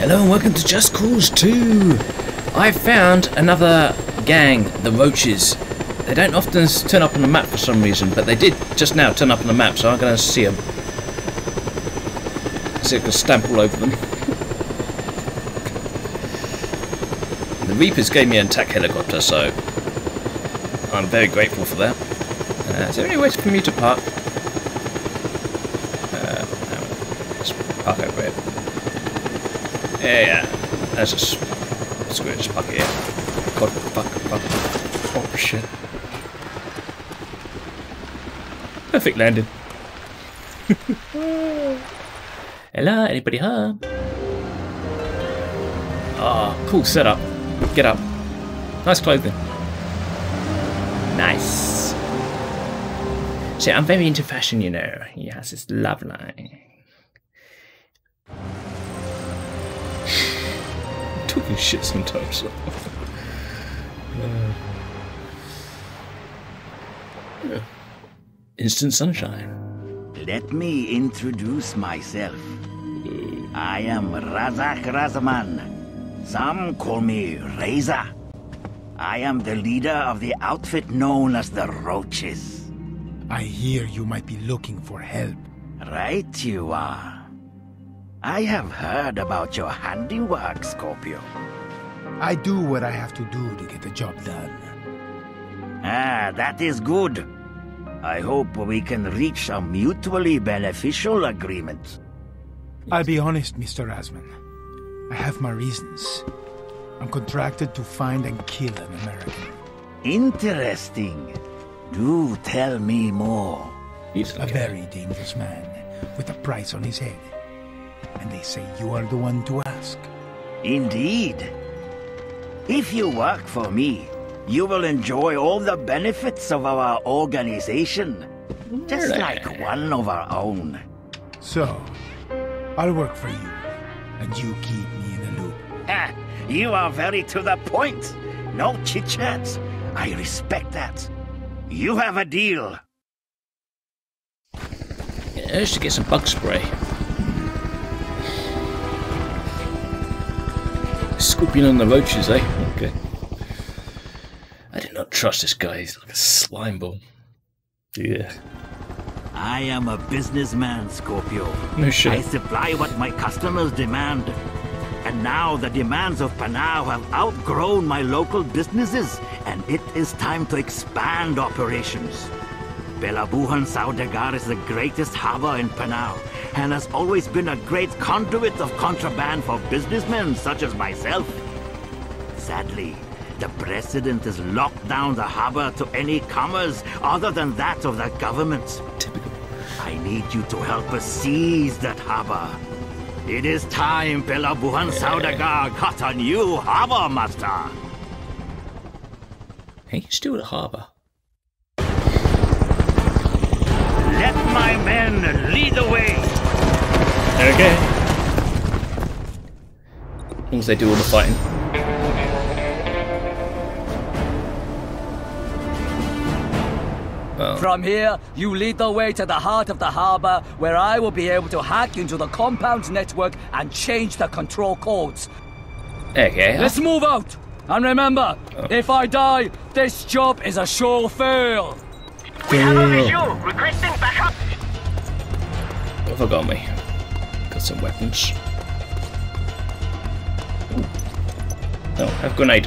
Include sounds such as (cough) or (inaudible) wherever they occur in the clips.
Hello and welcome to Just Cause 2. I found another gang, the Roaches. They don't often turn up on the map for some reason, but they did just now turn up on the map, so I'm going to see them. See if I can stamp all over them. (laughs) the Reapers gave me an attack helicopter, so I'm very grateful for that. Uh, is there any way for me to park? Uh, no. Let's park over here. Yeah, yeah. That's just it here. God, fuck, fuck. Oh shit. Perfect landing. (laughs) Hello, anybody home? Ah, cool setup. Get up. Nice clothing. Nice. See, I'm very into fashion, you know. Yes, it's lovely. Talking shit sometimes. (laughs) Uh, yeah. Instant sunshine. Let me introduce myself. I am Razak Razman. Some call me Reza. I am the leader of the outfit known as the Roaches. I hear you might be looking for help. Right you are. I have heard about your handiwork, Scorpio. I do what I have to do to get the job done. Ah, that is good. I hope we can reach a mutually beneficial agreement. I'll be honest, Mr. Razman. I have my reasons. I'm contracted to find and kill an American. Interesting. Do tell me more. He's A very dangerous man with a price on his head. And they say you are the one to ask. Indeed. If you work for me, you will enjoy all the benefits of our organization. Just like one of our own. So, I'll work for you, and you keep me in the loop. Ah, you are very to the point. No chit-chats. I respect that. You have a deal. Yeah, I should get some bug spray. Scorpion on the roaches, eh? Okay. I did not trust this guy. He's like a slime ball. Yeah. I am a businessman, Scorpio. No shit. I supply what my customers demand. And now the demands of Panau have outgrown my local businesses, and it is time to expand operations. Pelabuhan Saudagar is the greatest harbor in Panau, and has always been a great conduit of contraband for businessmen such as myself. Sadly, the president has locked down the harbor to any commerce other than that of the government. Typical. I need you to help us seize that harbor. It is time Pelabuhan Saudagar got a new harbor master. Hey, still at harbour. Let my men lead the way. Okay. As long as they do all the fighting. From here, you lead the way to the heart of the harbor, where I will be able to hack into the compound's network and change the control codes. Okay. Let's move out! And remember, oh. if I die, this job is a sure fail. We have a visual. Requesting backup. What have I got me? Got some weapons. Ooh. Oh, have a grenade.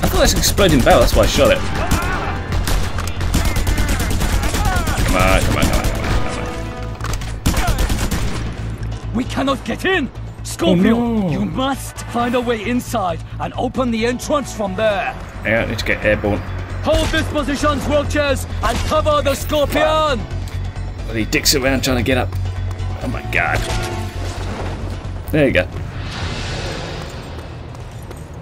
I thought that's an exploding bell, that's why I shot it. Come on, come on, come on, come on. We cannot get in! Scorpio, Oh, no. you must find a way inside and open the entrance from there. Yeah, I need to get airborne. Hold this position, Wilches, and cover the Scorpion! Well, he dicks around trying to get up. Oh my god. There you go.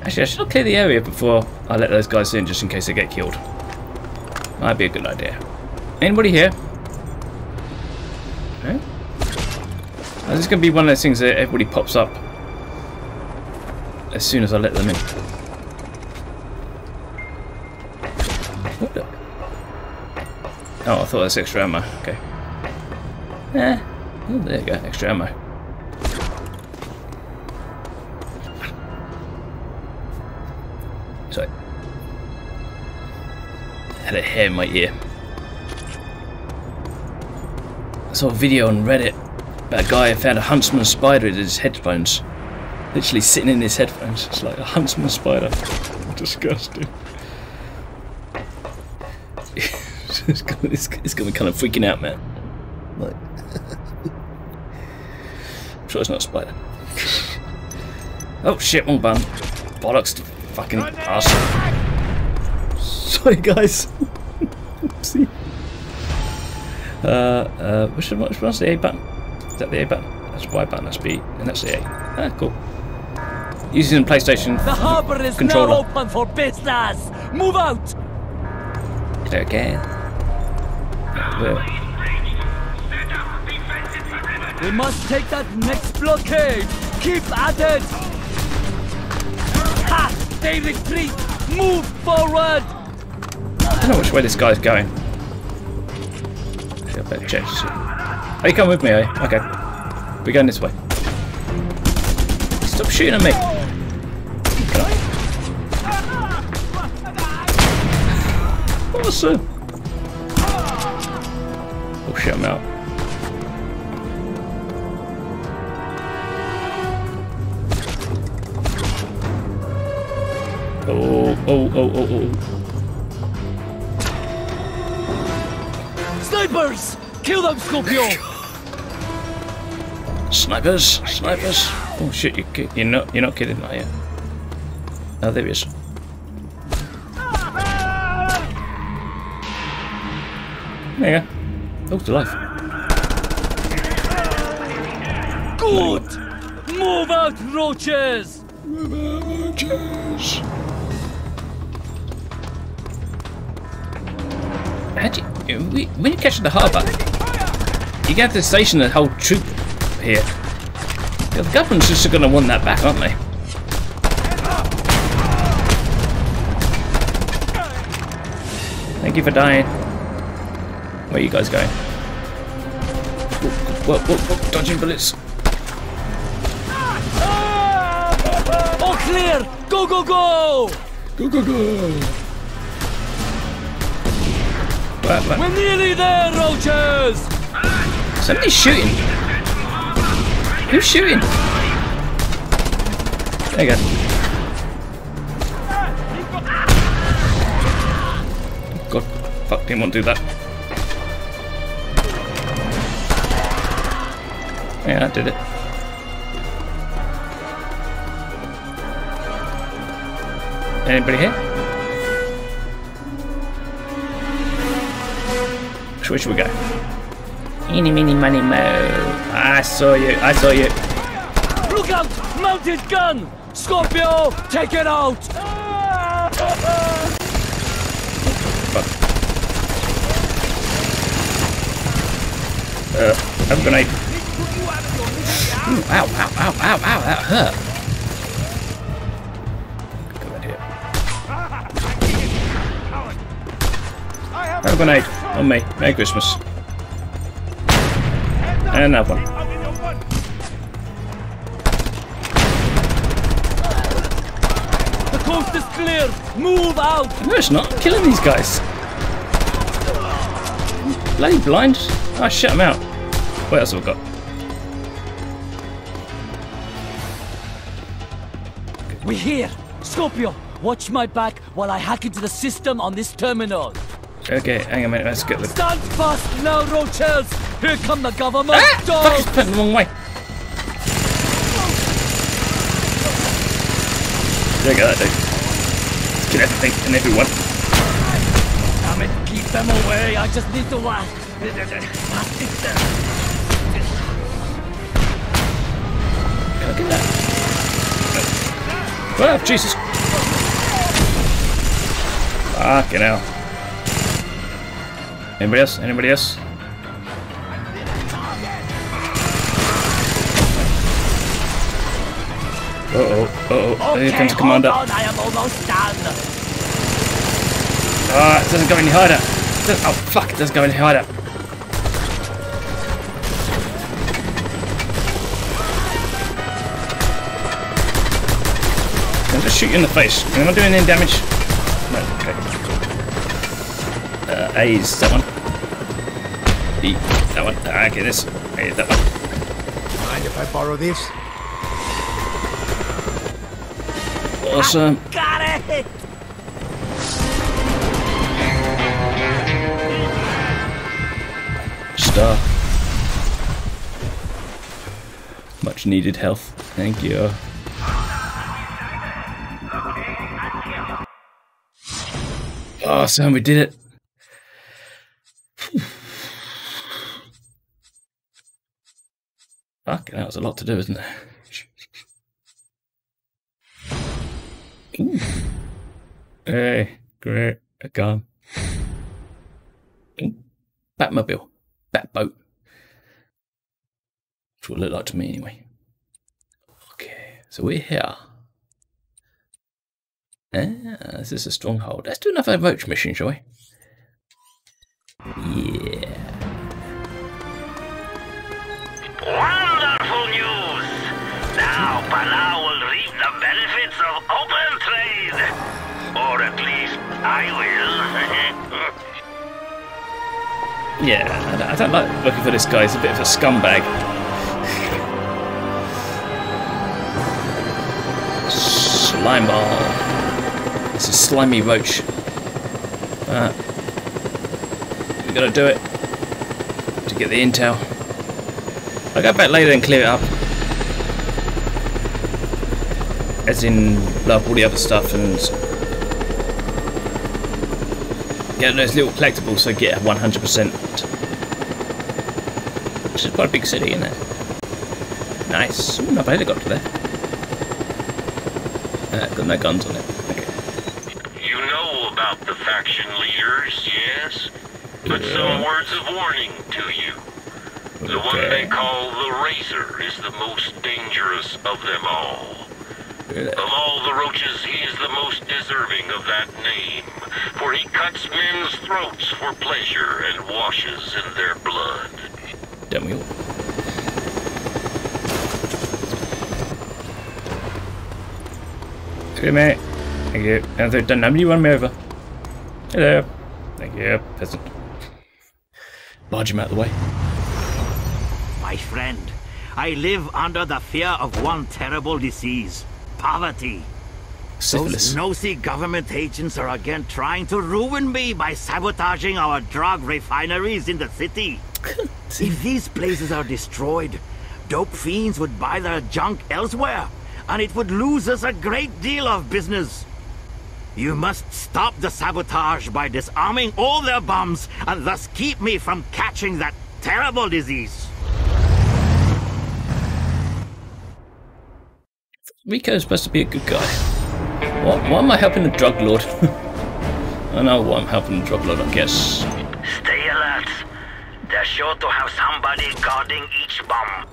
Actually, I should clear the area before I let those guys in, just in case they get killed. Might be a good idea. Anybody here? Okay. This is going to be one of those things that everybody pops up as soon as I let them in. Oh, I thought that's extra ammo. Okay. Eh. Oh, there you go. Extra ammo. Sorry. Had a hair in my ear. I saw a video on Reddit about a guy who found a huntsman spider in his headphones. Literally sitting in his headphones. It's like a huntsman spider. Disgusting. (laughs) it's, gonna, it's, it's gonna be kind of freaking out, man. Like, I'm sure it's not a spider. oh shit, wrong button. Bollocks to fucking ass. Sorry, guys. (laughs) Oopsie. Uh, uh, which which one's the A button? Is that the A button? That's Y button, that's B, and that's the A. Ah, cool. Using PlayStation The harbor is controller. now open for business. Move out. Okay. Where? We must take that next blockade. Keep at it. Ha! They retreat. Move forward. I don't know which way this guy's going. I better check. Oh, you come with me, eh? Okay. We're going this way. Stop shooting at me. Awesome. Oh shit, I'm out. Oh, oh, oh, oh, oh. Snipers! Kill them, Scorpio! Snipers, snipers. Oh shit, you ki- you're not you're not kidding, are you? Oh, there he is. There you go. Oh, to life. Good! Move out, roaches! How do you, when you catch the harbour, you get to station a whole troop here. The government's just going to want that back, aren't they? Thank you for dying. Where are you guys going? Whoa, whoa, whoa, dodging bullets. All clear! Go, go, go! Go, go, go! We're nearly there, roaches! Somebody's shooting. Who's shooting? There you go. God, fuck, didn't want to do that. Yeah, I did it. Anybody here? Which way should we go? Eeny, meeny, miny, mo. I saw you. I saw you. Look out! Mounted gun! Scorpio, take it out! Fuck. Uh, have a grenade. Ooh, ow, ow, ow, ow, ow, that hurt. Good idea. Have a grenade on me. Merry Christmas. And another one. The coast is clear! Move out! No, it's not. I'm killing these guys. Bloody blind. Ah, I shut them out. What else have I got? We're here! Scorpio, watch my back while I hack into the system on this terminal. Okay, hang on a minute. Let's get the. Stand fast now, roaches! Here come the government Ah! Fuck, dogs! it's pointing the wrong way. There you go, that dude. Let's kill everything and everyone. Damn it, keep them away! I just need to pass it there. Can I get that? Oh, Jesus. Fucking hell. Anybody else? Anybody else? Uh oh, uh oh. Here Okay, comes the commander. on, I am almost done. Ah, it doesn't go any doesn't- Oh, fuck, it doesn't go any hideout. Shoot you in the face. Am I doing any damage? No, okay. Uh, A is that one. B, that one. Ah, okay, this. A, that one. Mind if I borrow this? Awesome. Got it! Star. Much needed health. Thank you. Awesome, we did it. Fucking that was a lot to do, isn't it? Ooh. Hey, great. A gun. Batmobile. Batboat. That's what it looked like to me anyway. Okay, so we're here. Ah, this is a stronghold. Let's do another roach mission, shall we? Yeah. Wonderful news! Now Panau will reap the benefits of open trade. Or at least I will. (laughs) Yeah, I don't, I don't like looking for this guy. He's a bit of a scumbag. (laughs) Slime ball. It's a slimy roach. Uh, we gotta do it to get the intel. I'll go back later and clear it up. As in, blow up all the other stuff and get those little collectibles so get 100%. Which is quite a big city, isn't it? Nice. Ooh, not a helicopter there. Uh, got no guns on it. Okay. You know about the faction leaders, yes? But some words of warning to you. The one they call the Razor is the most dangerous of them all. Of all the roaches, he is the most deserving of that name, for he cuts men's throats for pleasure and washes in their blood. We all? Hey mate. Thank you. And they don't nobody run me over. Hello. Thank you, peasant. Barge him out of the way. My friend, I live under the fear of one terrible disease poverty. Syphilis. Those nosy government agents are again trying to ruin me by sabotaging our drug refineries in the city. if these places are destroyed, dope fiends would buy their junk elsewhere, and it would lose us a great deal of business. You must stop the sabotage by disarming all their bombs, and thus keep me from catching that terrible disease. Rico's supposed to be a good guy. What, why am I helping the drug lord? (laughs) I know why I'm helping the drug lord, I guess. Stay alert. They're sure to have somebody guarding each bomb.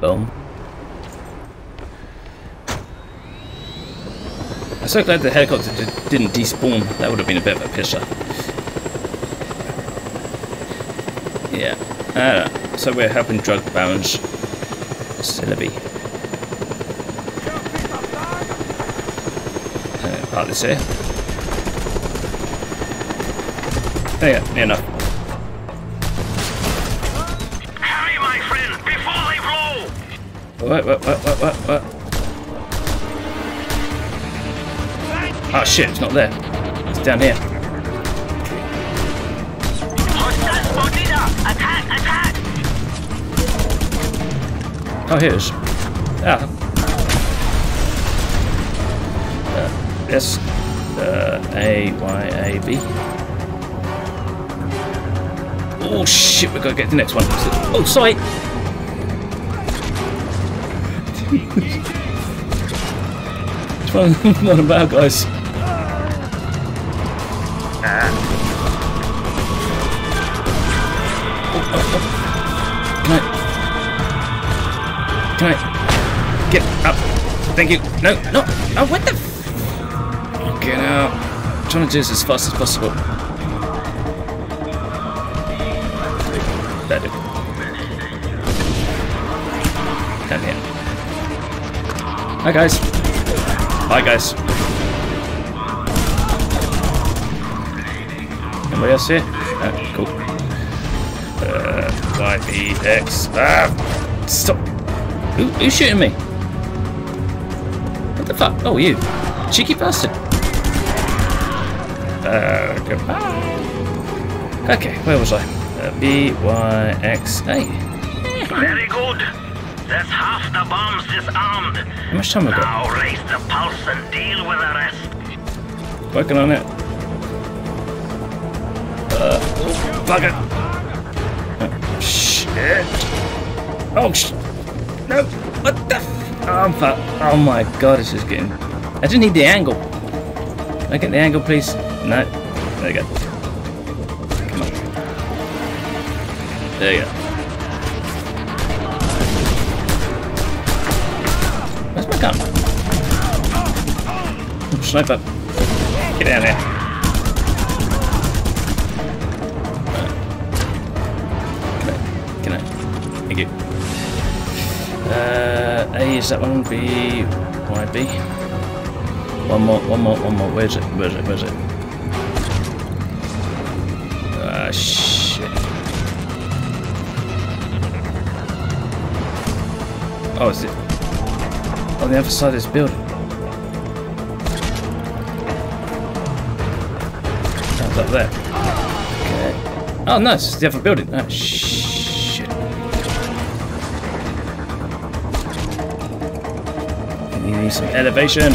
Boom. So glad the helicopter di- didn't despawn. That would have been a bit of a pisser. Yeah. Uh, so we're helping drug barons. Syllabi. Uh, part this here. There you go, near enough. Hurry, my friend, before they blow! What, what, what, what, what, what? Oh shit, it's not there. It's down here. Oh, here it is. Ah. Uh, S, uh, A, Y, A, B. Oh shit, we've gotta get the next one. Oh, sorry! (laughs) it's one, one of bad guys. Oh, oh, oh. Can I... Can I get up? Thank you. No, no, no, what the? Get out. trying to do this as fast as possible. Better. Down here. Hi guys. Bye guys. Anybody else here? Ah, cool. Uh, Y, B, X. Ah! Stop! Who, who's shooting me? What the fuck? Oh, you. Cheeky bastard. Uh, goodbye. Okay, where was I? Uh, B, Y, X, A. Very good. That's half the bombs disarmed. How much time have I got? Now raise the pulse and deal with the rest. Working on it. Oh, shit. Oh, sh No. What the oh, fuck. oh my god, this is getting... I just need the angle. Can I get the angle, please? No. There you go. Come on. There you go. Where's my gun? Oh, sniper. Get down there. Uh, A is that one? B, Y, B. One more, one more, one more. Where's it? Where's it? Where's it? Ah, shit. Oh, is it on the other side of this building? Oh, it's up there. Okay. Oh, no, it's the other building. Oh, shit. Need some elevation.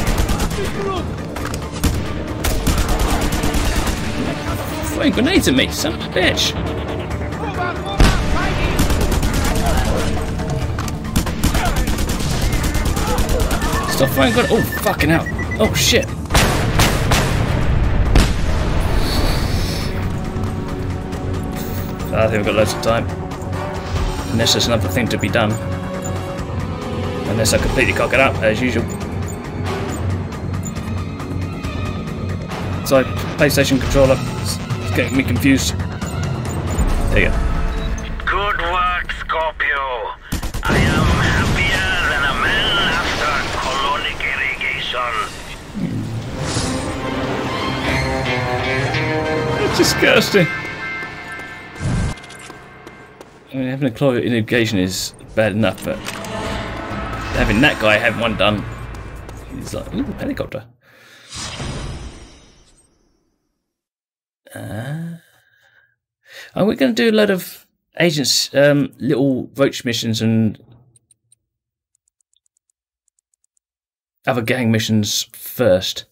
Throwing grenades at me, son of a bitch. Stop throwing grenades. Oh, fucking hell. Oh, shit. Ah, I think we've got loads of time. Unless there's another thing to be done. Unless I completely cock it up, as usual. Sorry, PlayStation controller. It's it's getting me confused. There you go. Good work, Scorpio. I am happier than a man after colonic irrigation. It's disgusting. I mean, having a claw irrigation is bad enough, but having that guy have one done, he's like, ooh, helicopter. Uh, are we going to do a lot of agents, um, little roach missions and other gang missions first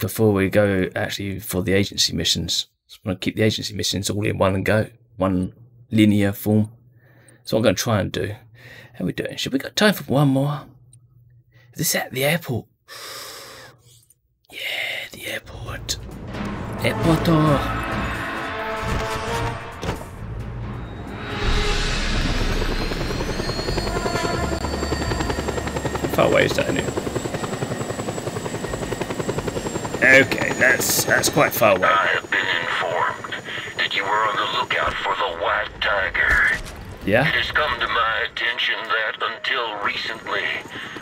before we go actually for the agency missions? So I want to keep the agency missions all in one and go, one linear form. So I'm going to try and do. How we doing? Should we got time for one more? Is this at the airport? Yeah, the airport. Airporto. How far away is that anyway? Okay, that's that's quite far away. I have been informed that you were on the lookout for the White Tiger. Yeah? It has come to my attention that until recently,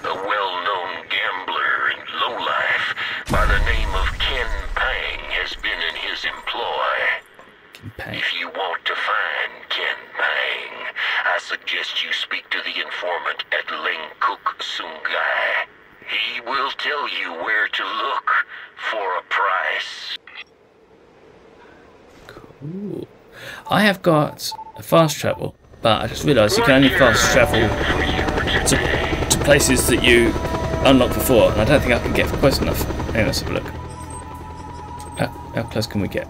a well-known gambler and lowlife by the name of Ken Pang has been in his employ. Ken Pang. If you want to find Ken Pang, I suggest you speak to the informant at Lengkuk Sungai. He will tell you where to look for a price. Ooh. I have got a fast travel, but I just realised you can only fast travel to, to places that you unlocked before, and I don't think I can get close enough. Let's have a look. How, how close can we get?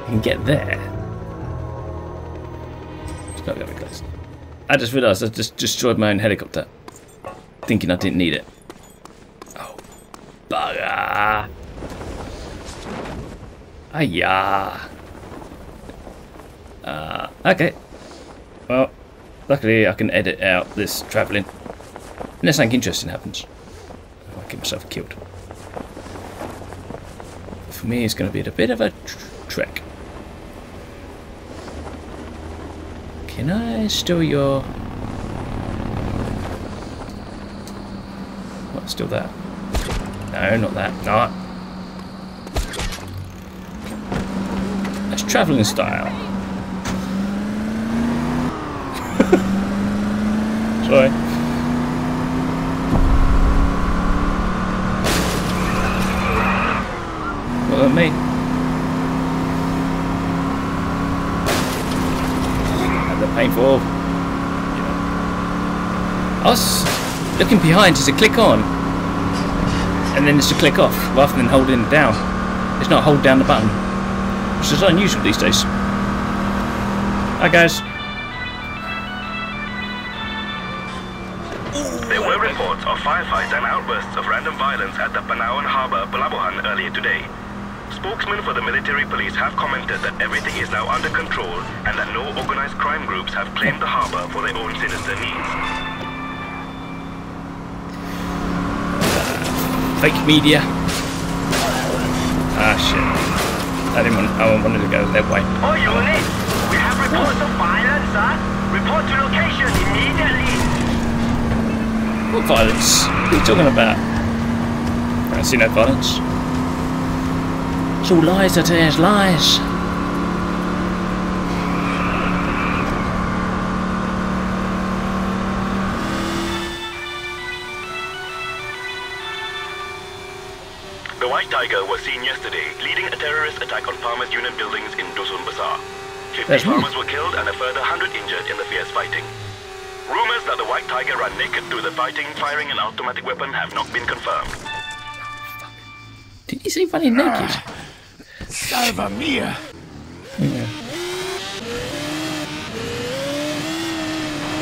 You can get there. It's not going close. I just realised I just destroyed my own helicopter, thinking I didn't need it. Oh, bugger! Hiya. Uh, okay. Well, luckily I can edit out this travelling. Unless something interesting happens. I'll get myself killed. For me, it's going to be a bit of a tr trek. Can I steal your... What, still that? No, not that. No. That's travelling style. Sorry. What about me? The painful. Was looking behind is to click on, and then it's to click off, rather than holding it down. It's not hold down the button, which is unusual these days. Hi guys. Outbursts of random violence at the Panauan Harbor, Pelabuhan earlier today. Spokesmen for the military police have commented that everything is now under control and that no organized crime groups have claimed the harbor for their own sinister needs. Fake media. Ah shit. I didn't want. I wanted to go that way. All units, we have reports of violence, sir. Report to location immediately. What violence? What are you talking about? I see no violence. It's all lies, I tell lies. The White Tiger was seen yesterday leading a terrorist attack on Farmers Union buildings in Dusun Besar. 50 That's farmers were killed and a further 100 injured in the fierce fighting. Rumors that the White Tiger ran naked through the fighting, firing an automatic weapon have not been confirmed. Did you say running naked? Salva mia! Yeah.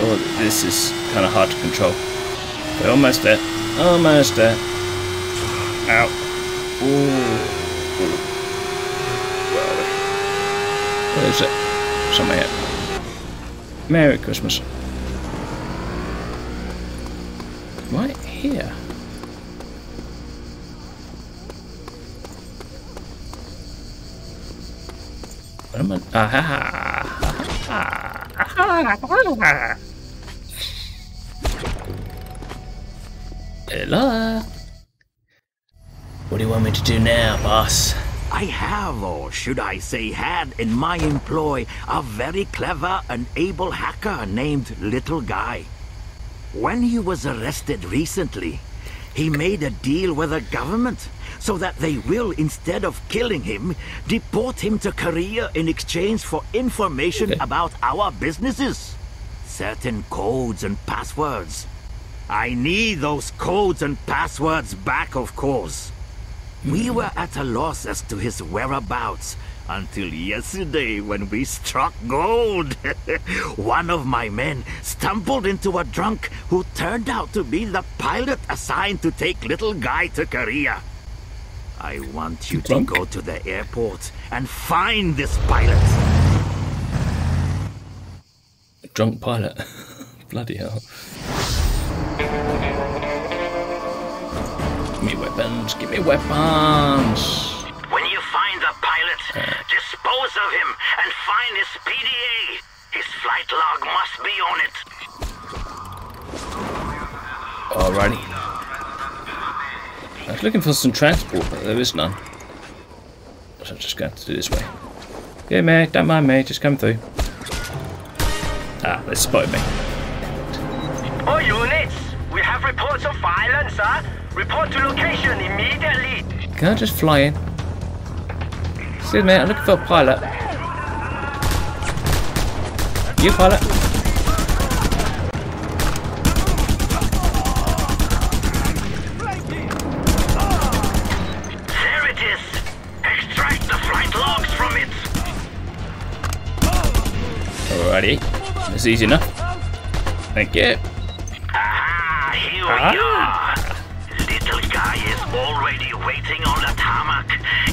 Oh, this is kind of hard to control. We're almost there. Almost there. Ow. Ooh. Ooh. Whoa. What is it? Somewhere here. Merry Christmas. Right here. What am I? Ha, ha. Hello. What do you want me to do now, boss? I have, or should I say had, in my employ a very clever and able hacker named Little Guy. When he was arrested recently, he made a deal with the government so that they will, instead of killing him, deport him to Korea in exchange for information Okay. about our businesses. Certain codes and passwords. I need those codes and passwords back, of course. We hmm. were at a loss as to his whereabouts until yesterday when we struck gold. (laughs) One of my men stumbled into a drunk who turned out to be the pilot assigned to take little guy to Korea. I want you Drunk? to go to the airport and find this pilot. Drunk pilot. (laughs) Bloody hell. Give me weapons. Give me weapons. Find his PDA. His flight log must be on it. Alrighty. I was looking for some transport, but there is none. So I'm just going to do this way. Yeah, mate, don't mind me, just come through. Ah, they spotted me. All units, we have reports of violence, sir. Report to location immediately. Can I just fly in? Excuse me, I'm looking for a pilot. You pilot? There it is. Extract the flight logs from it. Alrighty. That's easy enough. Thank you. Ah, here we Ah. are. Little guy is already waiting on the tarmac,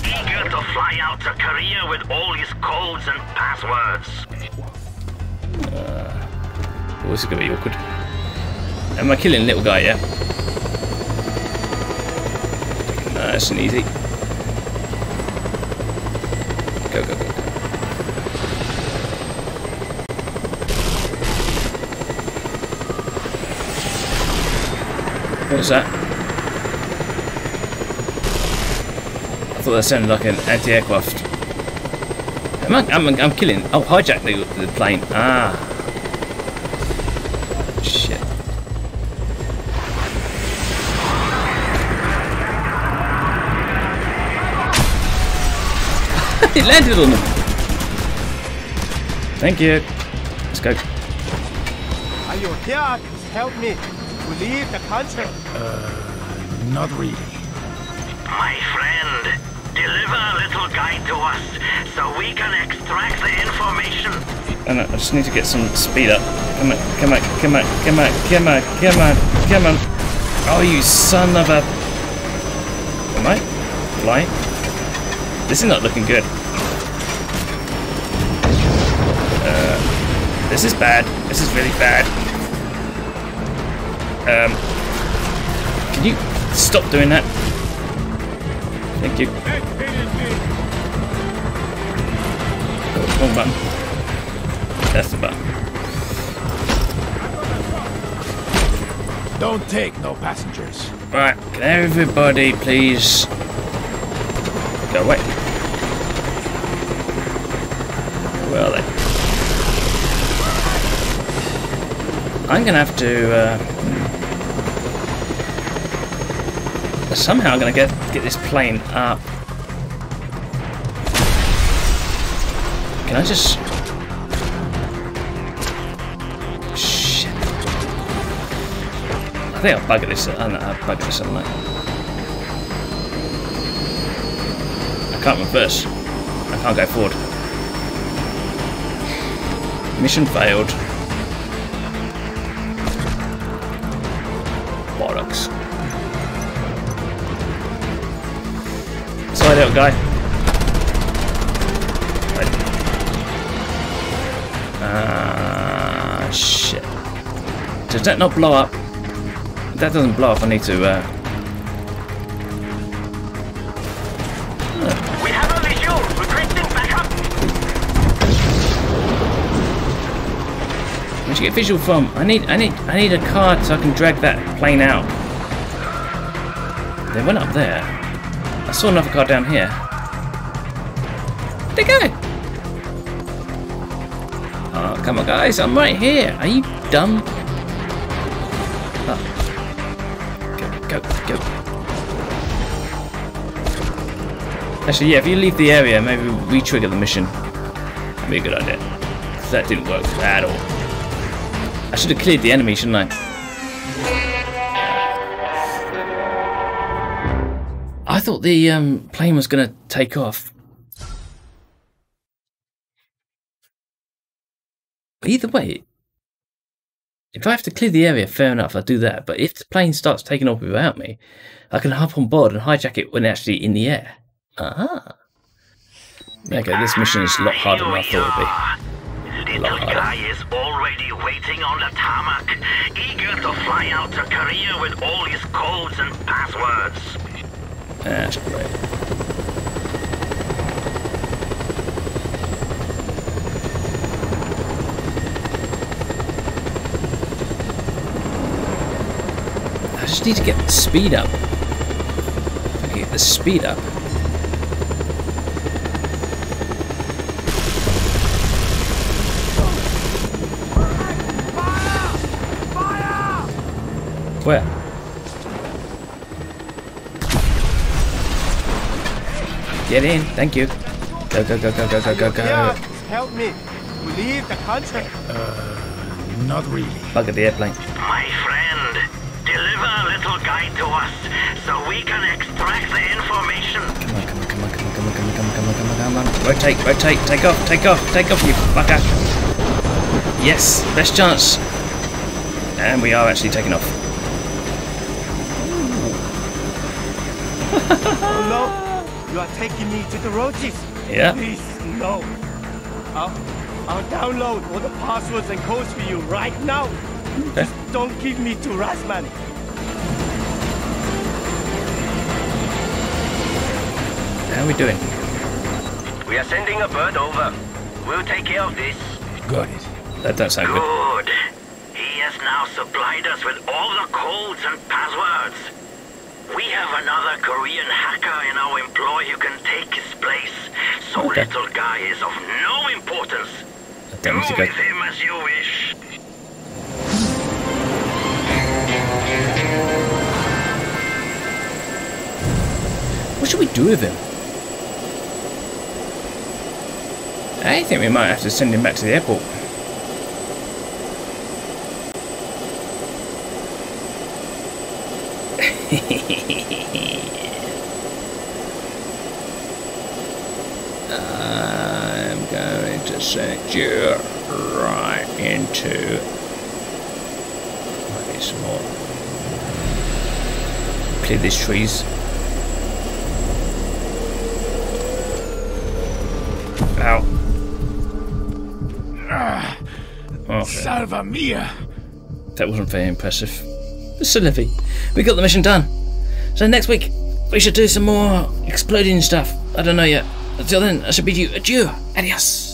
eager to fly out to Korea with all his codes and passwords. Uh, oh, this is going to be awkward. Am I killing a little guy, yeah? Uh, nice and easy. Go, go, go, go. What was that? I thought that sounded like an anti-aircraft. Am I, I'm, I'm killing. Oh, hijack the, the plane. Ah. Shit. (laughs) it landed on them. Thank you. Let's go. Are you here to help me to leave the country? Uh, Not really. My friend, deliver a little guide to us so we can extract the information. And I just need to get some speed up. Come on, come on, come on, come on, come on, come on, come on. Oh, you son of a... Am I flying? This is not looking good. Uh, this is bad. This is really bad. Um, can you stop doing that? Thank you. Wrong button. That's the button. Don't take no passengers. Right, can everybody please go away? Where are they? I'm gonna have to uh, somehow I'm gonna get get this plane up. Can I just shit? I think I'll bugger this. Uh, no, I'll bugger this on I can't reverse. I can't go forward. Mission failed. Little guy. Ah, shit. Does that not blow up? If that doesn't blow up, I need to, uh... We have a visual. Requesting backup. Where'd you get visual from? I need, I need, I need a card so I can drag that plane out. They went up there. I saw another car down here. Where'd they go? Oh, come on, guys! I'm right here. Are you dumb? Oh. Go, go, go. Actually, yeah. If you leave the area, maybe re-trigger the mission. That'd be a good idea. that didn't work at all. I should have cleared the enemy, shouldn't I? Thought the um, plane was going to take off. Either way, if I have to clear the area, fair enough, I'll do that. But if the plane starts taking off without me, I can hop on board and hijack it when actually in the air. Ah. Okay, this mission is a lot harder than I thought it would be. Little guy is already waiting on the tarmac, eager to fly out to Korea with all his codes and passwords. I just need to get the speed up. I get the speed up. Where? Get in, thank you. Go, go, go, go, go, go, go, go. to help me to leave the country. Uh, Not really. Bugger the airplane. My friend, deliver a little guide to us so we can extract the information. Come on, come on, come on, come on, come on, come on, come on, come on, come on, come on. Rotate, rotate, take off, take off, take off, you fucker. Yes, best chance. And we are actually taking off. Oh no! You are taking me to the roaches. Yeah. Please, no. I'll, I'll download all the passwords and codes for you right now. Okay. Don't give me to Razman. How are we doing? We are sending a bird over. We'll take care of this. Got it. That don't sound good. Good. He has now supplied us with all the codes and passwords. We have another Korean hacker in our employ who can take his place. So Okay. little guy is of no importance. Do don't need to go. with him as you wish. What should we do with him? I think we might have to send him back to the airport. I'm going to send you right into. Might need some more. Clear these trees. Ow. Okay. Salva mia. That wasn't very impressive. Sylvie, we got the mission done. So next week, we should do some more exploding stuff. I don't know yet. Until then, I should bid you adieu. Adios.